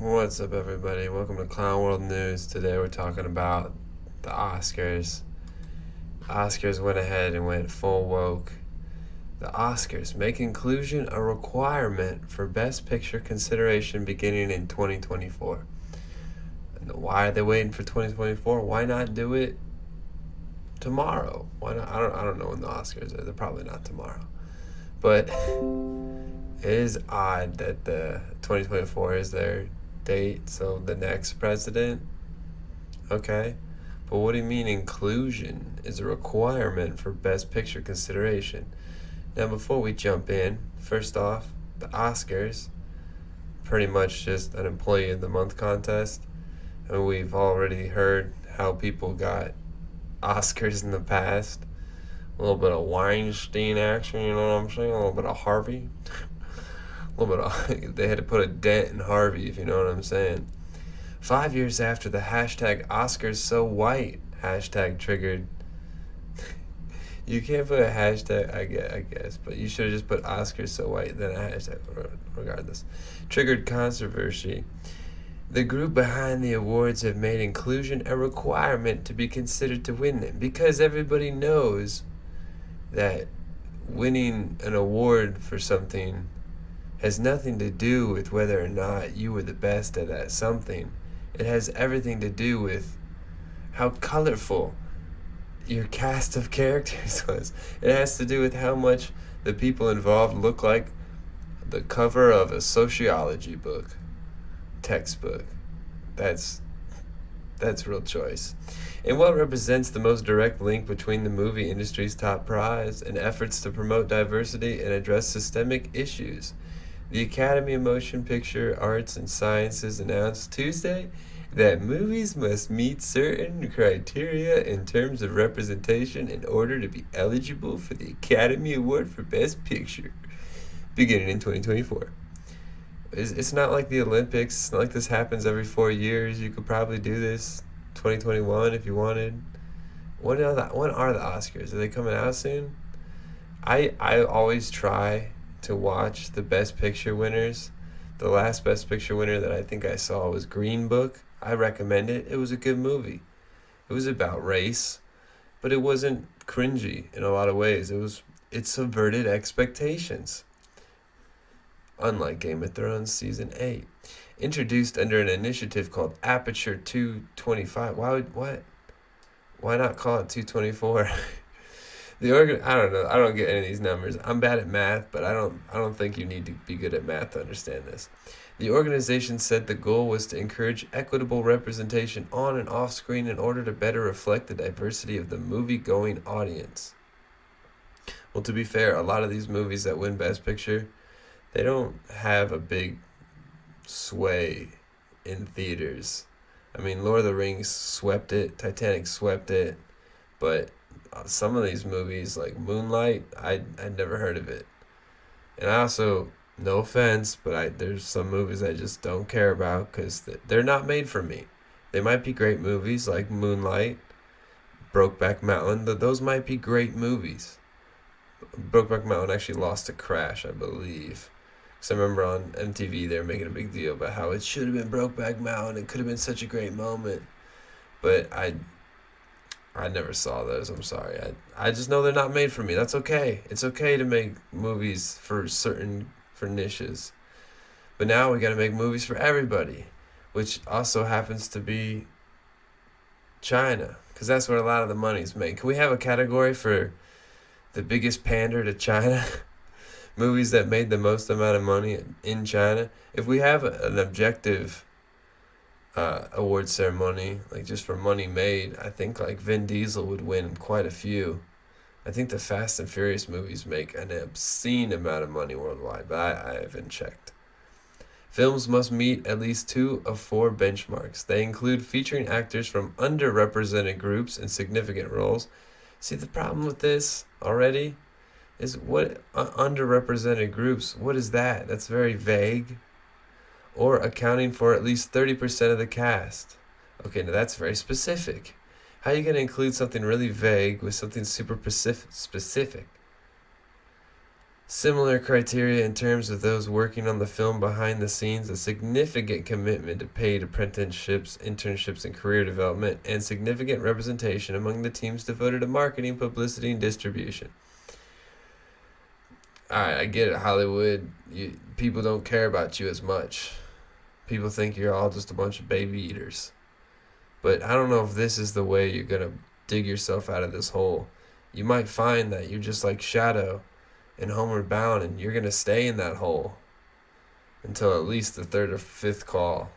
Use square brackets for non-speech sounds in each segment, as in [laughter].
What's up, everybody? Welcome to Clown World News. Today we're talking about the Oscars. Oscars went ahead and went full woke. The Oscars make inclusion a requirement for Best Picture consideration beginning in 2024. And why are they waiting for 2024? Why not do it tomorrow? Why not? I don't. I don't know when the Oscars are. They're probably not tomorrow, but it is odd that the 2024 is their So the next president. Okay. But what do you mean inclusion is a requirement for Best Picture consideration? Now, before we jump in, first off, the Oscars, pretty much just an Employee of the Month contest. And we've already heard how people got Oscars in the past. A little bit of Weinstein action, you know what I'm saying? A little bit of Harvey. Little bit uh, [laughs] they had to put a dent in Harvey, if you know what I'm saying. Five years after the hashtag Oscars so white hashtag triggered. [laughs] you can't put a hashtag, I guess, I guess, but you should have just put Oscars so white, then a hashtag, regardless. Triggered controversy. The group behind the awards have made inclusion a requirement to be considered to win them because everybody knows that winning an award for something has nothing to do with whether or not you were the best at that something. It has everything to do with how colorful your cast of characters [laughs] was. It has to do with how much the people involved look like the cover of a sociology book, textbook. That's that's real choice. And what represents the most direct link between the movie industry's top prize and efforts to promote diversity and address systemic issues the Academy of Motion Picture Arts and Sciences announced Tuesday that movies must meet certain criteria in terms of representation in order to be eligible for the Academy Award for Best Picture, beginning in 2024. It's, it's not like the Olympics. It's not like this happens every four years. You could probably do this 2021 if you wanted. When are the, when are the Oscars? Are they coming out soon? I I always try to watch the Best Picture winners. The last Best Picture winner that I think I saw was Green Book. I recommend it. It was a good movie. It was about race, but it wasn't cringy in a lot of ways. It was it subverted expectations. Unlike Game of Thrones season 8, introduced under an initiative called Aperture 225. Why would what? Why not call it 224? [laughs] the organ I don't know. I don't get any of these numbers. I'm bad at math, but I don't I don't think you need to be good at math to understand this. The organization said the goal was to encourage equitable representation on and off screen in order to better reflect the diversity of the movie-going audience. Well, to be fair, a lot of these movies that win Best Picture, they don't have a big sway in theaters. I mean, Lord of the Rings swept it, Titanic swept it, but uh, some of these movies like Moonlight, I I never heard of it, and I also no offense, but I there's some movies I just don't care about because they're not made for me. They might be great movies like Moonlight, Brokeback Mountain. Those might be great movies. Brokeback Mountain actually lost to Crash, I believe. Because I remember on MTV they were making a big deal about how it should have been Brokeback Mountain. It could have been such a great moment. But I I never saw those. I'm sorry. I I just know they're not made for me. That's okay. It's okay to make movies for certain for niches. But now we got to make movies for everybody, which also happens to be China, because that's where a lot of the money's made. Can we have a category for the biggest pander to China? [laughs] movies that made the most amount of money in China. If we have an objective uh, award ceremony, like just for money made, I think like Vin Diesel would win quite a few. I think the Fast and Furious movies make an obscene amount of money worldwide, but I, I haven't checked. Films must meet at least two of four benchmarks. They include featuring actors from underrepresented groups in significant roles. See, the problem with this already is what uh, underrepresented groups, what is that? That's very vague or accounting for at least 30% of the cast. Okay, now that's very specific. How are you going to include something really vague with something super specific? Similar criteria in terms of those working on the film behind the scenes, a significant commitment to paid apprenticeships, internships, and career development, and significant representation among the teams devoted to marketing, publicity, and distribution. Alright, I get it, Hollywood. You, people don't care about you as much. People think you're all just a bunch of baby eaters. But I don't know if this is the way you're going to dig yourself out of this hole. You might find that you're just like Shadow and Homeward Bound, and you're going to stay in that hole until at least the third or fifth call.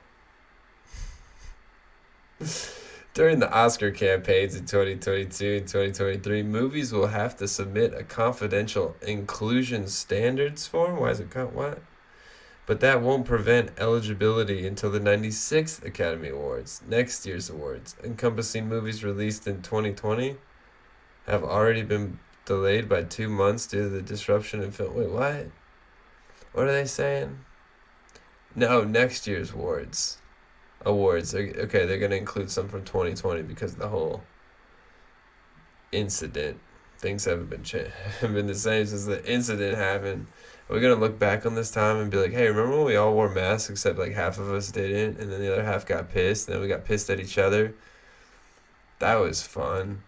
[laughs] During the Oscar campaigns in 2022 and 2023, movies will have to submit a confidential inclusion standards form. Why is it cut? What? But that won't prevent eligibility until the 96th Academy Awards, next year's awards, encompassing movies released in 2020, have already been delayed by two months due to the disruption in film. Wait, what? What are they saying? No, next year's awards. Awards. Okay, they're going to include some from 2020 because the whole incident. Things haven't been cha- [laughs] been the same since the incident happened. We're gonna look back on this time and be like, hey, remember when we all wore masks except like half of us didn't, and then the other half got pissed, and then we got pissed at each other. That was fun.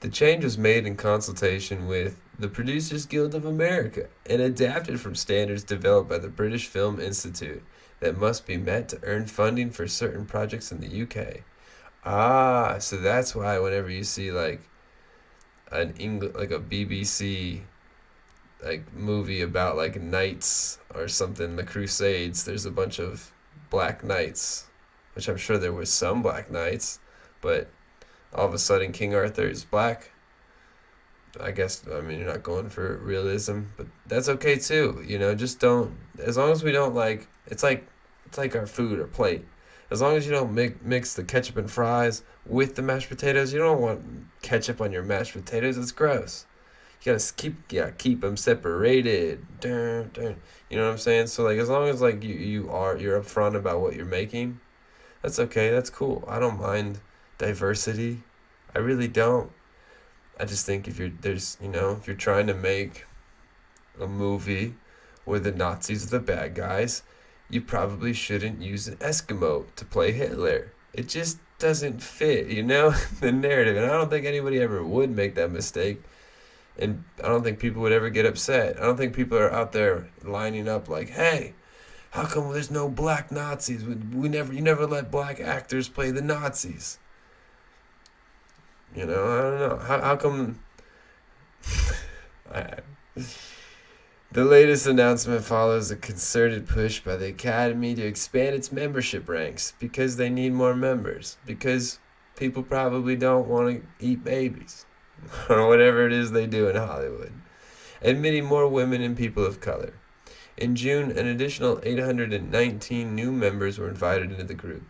The change was made in consultation with the Producers Guild of America and adapted from standards developed by the British Film Institute that must be met to earn funding for certain projects in the UK. Ah, so that's why whenever you see like an English like a BBC like movie about like knights or something, the Crusades, there's a bunch of black knights, which I'm sure there was some black knights, but all of a sudden King Arthur is black. I guess I mean you're not going for realism, but that's okay too. You know, just don't as long as we don't like it's like it's like our food or plate. As long as you don't mix the ketchup and fries with the mashed potatoes, you don't want ketchup on your mashed potatoes. It's gross. You gotta keep yeah keep them separated. Dun, dun. You know what I'm saying? So like as long as like you you are you're upfront about what you're making, that's okay. That's cool. I don't mind diversity. I really don't. I just think if you're there's you know if you're trying to make a movie where the Nazis are the bad guys, you probably shouldn't use an Eskimo to play Hitler. It just doesn't fit, you know, [laughs] the narrative. And I don't think anybody ever would make that mistake. And I don't think people would ever get upset. I don't think people are out there lining up like, hey, how come there's no black Nazis? We, we never you never let black actors play the Nazis. You know, I don't know. How, how come. [laughs] the latest announcement follows a concerted push by the Academy to expand its membership ranks because they need more members. Because people probably don't want to eat babies [laughs] or whatever it is they do in Hollywood. Admitting more women and people of color. In June, an additional 819 new members were invited into the group.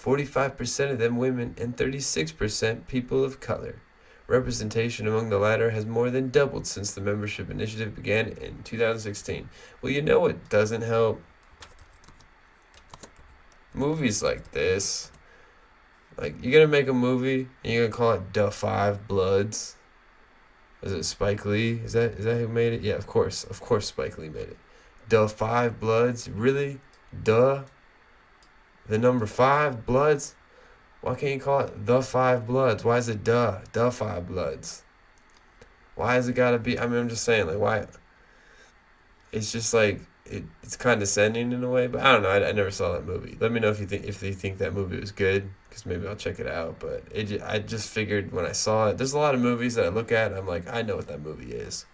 45% of them women, and 36% people of color. Representation among the latter has more than doubled since the membership initiative began in 2016. Well, you know what doesn't help? Movies like this. Like, you're gonna make a movie and you're gonna call it Da Five Bloods. Is it Spike Lee? Is that is that who made it? Yeah, of course. Of course Spike Lee made it. Da Five Bloods? Really? Duh. The number five bloods. Why can't you call it the five bloods? Why is it duh the five bloods? Why has it gotta be? I mean, I'm just saying, like, why? It's just like it, it's condescending in a way, but I don't know. I, I never saw that movie. Let me know if you think if you think that movie was good, because maybe I'll check it out. But it, I just figured when I saw it, there's a lot of movies that I look at, I'm like, I know what that movie is.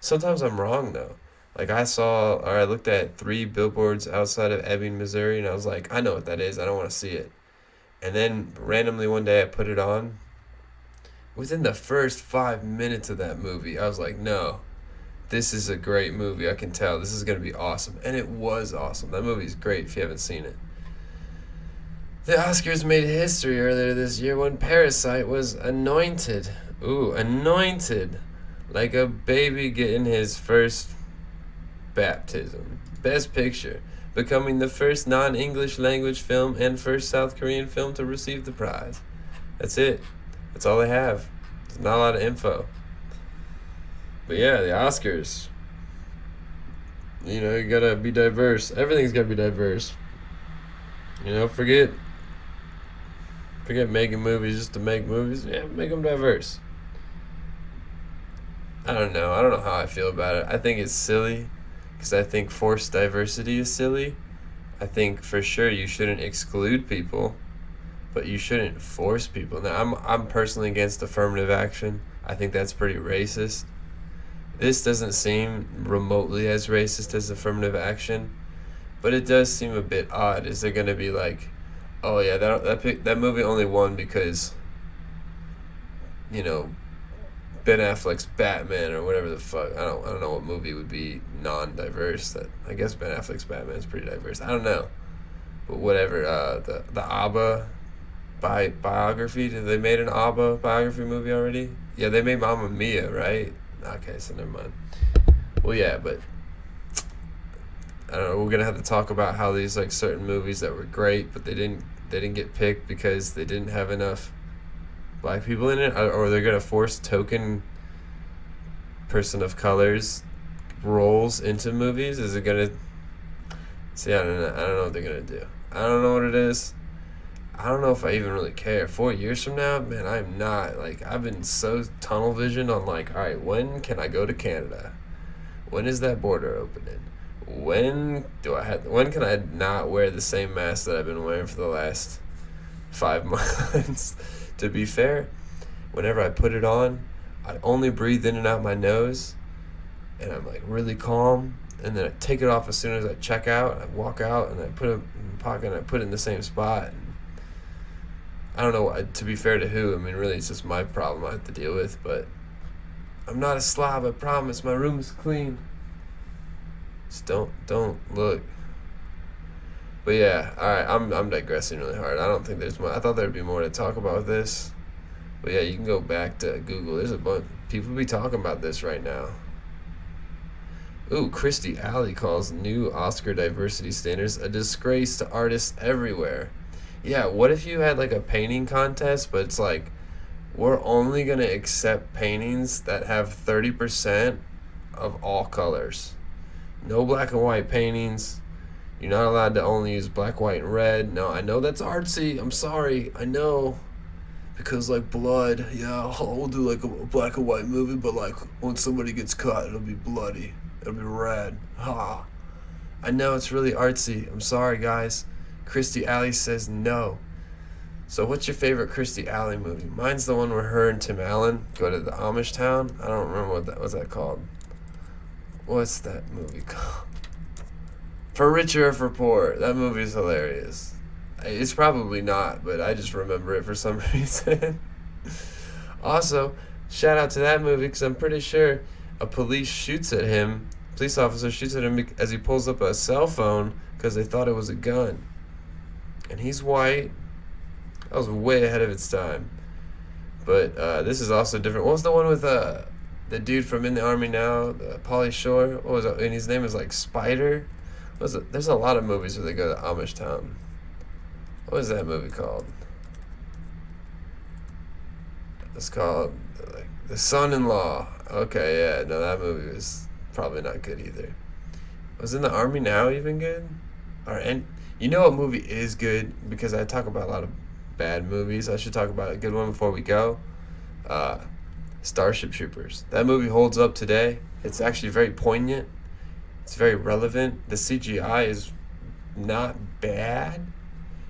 Sometimes I'm wrong though. Like I saw or I looked at three billboards outside of Ebbing, Missouri, and I was like, I know what that is. I don't want to see it. And then randomly one day I put it on. Within the first five minutes of that movie, I was like, no, this is a great movie. I can tell this is gonna be awesome, and it was awesome. That movie's great if you haven't seen it. The Oscars made history earlier this year when Parasite was anointed. Ooh, anointed. Like a baby getting his first Baptism. Best Picture. Becoming the first non English language film and first South Korean film to receive the prize. That's it. That's all they have. There's not a lot of info. But yeah, the Oscars. You know, you gotta be diverse. Everything's gotta be diverse. You know, forget forget making movies just to make movies. Yeah, make them diverse. I don't know. I don't know how I feel about it. I think it's silly because I think forced diversity is silly. I think for sure you shouldn't exclude people, but you shouldn't force people. Now, I'm I'm personally against affirmative action. I think that's pretty racist. This doesn't seem remotely as racist as affirmative action, but it does seem a bit odd. Is it going to be like, oh yeah, that that that movie only won because you know Ben Affleck's Batman or whatever the fuck. I don't I don't know what movie would be non-diverse. That I guess Ben Affleck's Batman is pretty diverse. I don't know, but whatever. Uh, the the ABBA bi- biography. Did they made an ABBA biography movie already? Yeah, they made Mamma Mia, right? Okay, so never mind. Well, yeah, but I don't know. We're gonna have to talk about how these like certain movies that were great, but they didn't they didn't get picked because they didn't have enough black people in it, or they're gonna force token person of colors roles into movies. Is it gonna? See, I don't know. I don't know what they're gonna do. I don't know what it is. I don't know if I even really care. Four years from now, man, I'm not like I've been so tunnel visioned on like, all right, when can I go to Canada? When is that border opening? When do I have? When can I not wear the same mask that I've been wearing for the last five [laughs] months? To be fair, whenever I put it on, I only breathe in and out my nose, and I'm like really calm. And then I take it off as soon as I check out. I walk out and I put it in my pocket and I put it in the same spot. And I don't know. To be fair to who, I mean, really, it's just my problem I have to deal with. But I'm not a slob. I promise. My room is clean. Just don't don't look. But yeah, all right. I'm I'm digressing really hard. I don't think there's more. I thought there'd be more to talk about this. But yeah, you can go back to Google. There's a bunch people be talking about this right now. Ooh, Kirstie Alley calls new Oscar diversity standards a disgrace to artists everywhere. Yeah, what if you had like a painting contest, but it's like we're only gonna accept paintings that have thirty percent of all colors. No black and white paintings you're not allowed to only use black, white, and red. No, I know that's artsy. I'm sorry. I know. Because, like, blood, yeah, [laughs] we'll do, like, a black and white movie, but, like, when somebody gets caught, it'll be bloody. It'll be red. Ha. I know it's really artsy. I'm sorry, guys. Kirstie Alley says no. So, what's your favorite Kirstie Alley movie? Mine's the one where her and Tim Allen go to the Amish town. I don't remember what that was that called. What's that movie [laughs] called? For richer or for poor. That movie's hilarious. It's probably not, but I just remember it for some [laughs] reason. also, shout out to that movie because I'm pretty sure a police shoots at him. Police officer shoots at him as he pulls up a cell phone because they thought it was a gun. And he's white. That was way ahead of its time. But uh, this is also different. What was the one with uh, the dude from In the Army Now, the Pauly Shore? What was it? And his name is like Spider. Was it, there's a lot of movies where they go to Amish town. What was that movie called? It's called like The Son-in-Law. Okay, yeah, no, that movie was probably not good either. Was in the Army Now even good? Or and you know what movie is good because I talk about a lot of bad movies. I should talk about a good one before we go. Uh, Starship Troopers. That movie holds up today. It's actually very poignant. It's very relevant. The CGI is not bad.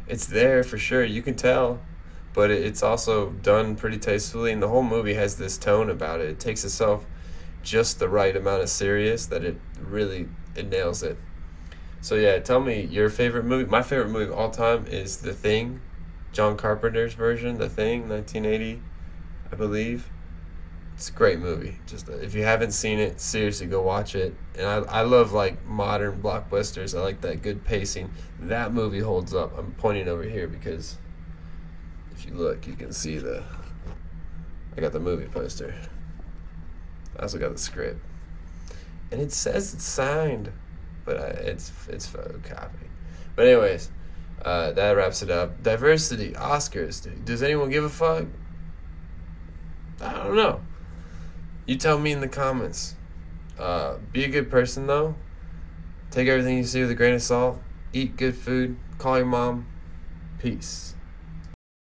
It's there for sure. You can tell, but it's also done pretty tastefully, and the whole movie has this tone about it. It takes itself just the right amount of serious that it really it nails it. So yeah, tell me your favorite movie. My favorite movie of all time is The Thing, John Carpenter's version, The Thing, 1980, I believe. It's a great movie. Just if you haven't seen it, seriously go watch it. And I, I love like modern blockbusters. I like that good pacing. That movie holds up. I'm pointing over here because if you look, you can see the. I got the movie poster. I also got the script, and it says it's signed, but I, it's it's photocopy. But anyways, uh, that wraps it up. Diversity Oscars. Does anyone give a fuck? I don't know. You tell me in the comments. Uh, be a good person though. Take everything you see with a grain of salt. Eat good food. Call your mom. Peace.